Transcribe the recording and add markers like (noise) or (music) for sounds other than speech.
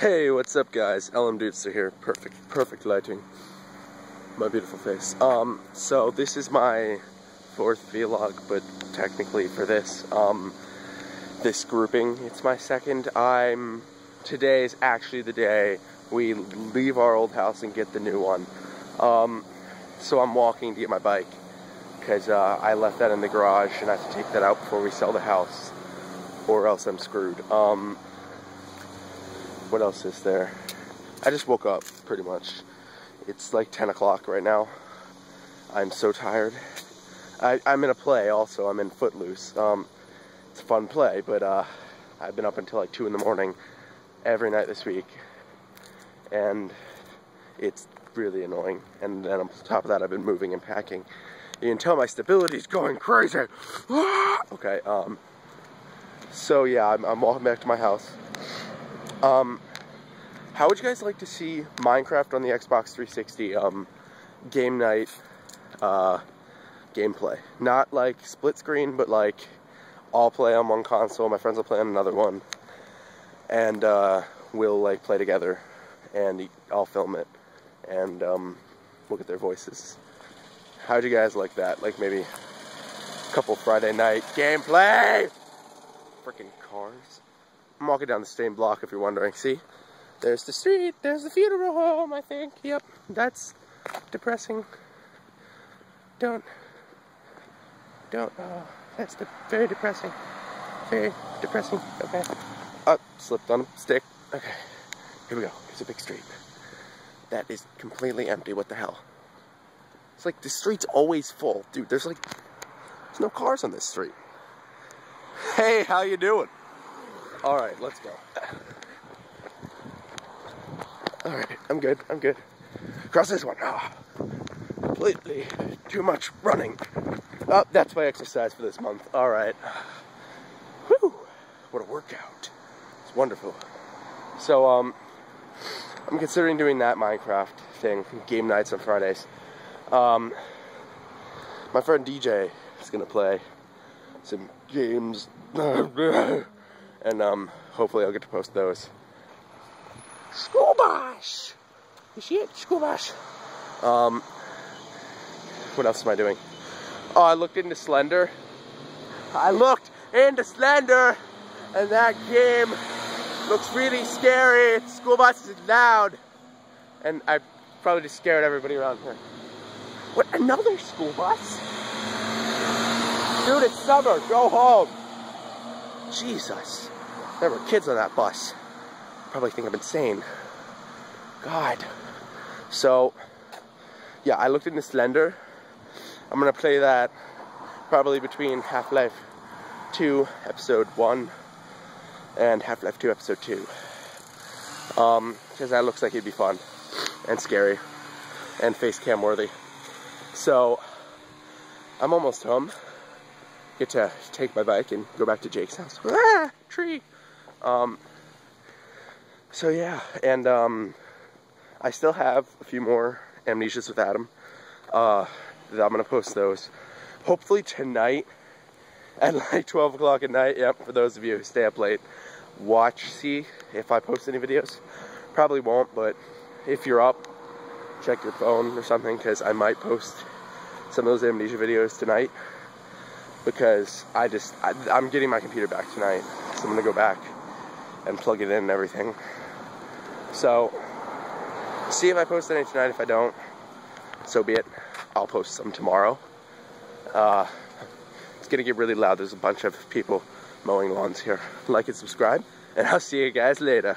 Hey, what's up guys? LM Dudester here. Perfect, perfect lighting. My beautiful face. Um, so this is my fourth vlog, but technically for this, um, this grouping, it's my second. I'm, today is actually the day we leave our old house and get the new one. Um, so I'm walking to get my bike, because uh, I left that in the garage and I have to take that out before we sell the house, or else I'm screwed. Um, what else is there? I just woke up, pretty much. It's like 10 o'clock right now. I'm so tired. I, am in a play also. I'm in Footloose. Um, it's a fun play, but uh, I've been up until like 2 in the morning every night this week. And it's really annoying. And then on top of that, I've been moving and packing. You can tell my stability's going crazy. (gasps) okay, um, so yeah, I'm, I'm walking back to my house. Um, how would you guys like to see Minecraft on the Xbox 360 um, game night uh, gameplay? Not like split screen, but like I'll play on one console, my friends will play on another one, and uh, we'll like play together, and I'll film it, and um, look at their voices. How'd you guys like that? Like maybe a couple Friday night gameplay? Freaking cars. I'm walking down the same block if you're wondering. See? There's the street, there's the funeral home, I think. Yep, that's depressing. Don't, don't, Oh, that's de very depressing. Very depressing. Okay. Oh, slipped on a stick. Okay, here we go. Here's a big street. That is completely empty. What the hell? It's like the street's always full. Dude, there's like, there's no cars on this street. Hey, how you doing? All right, let's go. All right, I'm good, I'm good. Cross this one. Oh, completely too much running. Oh, that's my exercise for this month. All right. Whew, what a workout. It's wonderful. So, um, I'm considering doing that Minecraft thing, game nights on Fridays. Um, my friend DJ is gonna play some games. (laughs) and um, hopefully I'll get to post those. School bus! You see it? School bus. Um, what else am I doing? Oh, I looked into Slender. I looked into Slender, and that game looks really scary. School bus is loud. And I probably just scared everybody around here. What, another school bus? Dude, it's summer. Go home. Jesus. There were kids on that bus. Probably think I'm insane. God. So, yeah, I looked into Slender. I'm gonna play that probably between Half-Life 2 Episode 1 and Half-Life 2 Episode 2. Um, because that looks like it'd be fun and scary and face cam worthy. So, I'm almost home get to take my bike and go back to Jake's house. Ah, (laughs) tree. Um, so yeah, and um, I still have a few more amnesias with Adam. Uh, I'm gonna post those hopefully tonight at (laughs) like 12 o'clock at night. Yep, for those of you who stay up late, watch, see if I post any videos. Probably won't, but if you're up, check your phone or something because I might post some of those amnesia videos tonight because I just, I, am getting my computer back tonight. So I'm gonna go back and plug it in and everything. So, see if I post any tonight. If I don't, so be it. I'll post some tomorrow. Uh, it's gonna get really loud. There's a bunch of people mowing lawns here. Like and subscribe, and I'll see you guys later.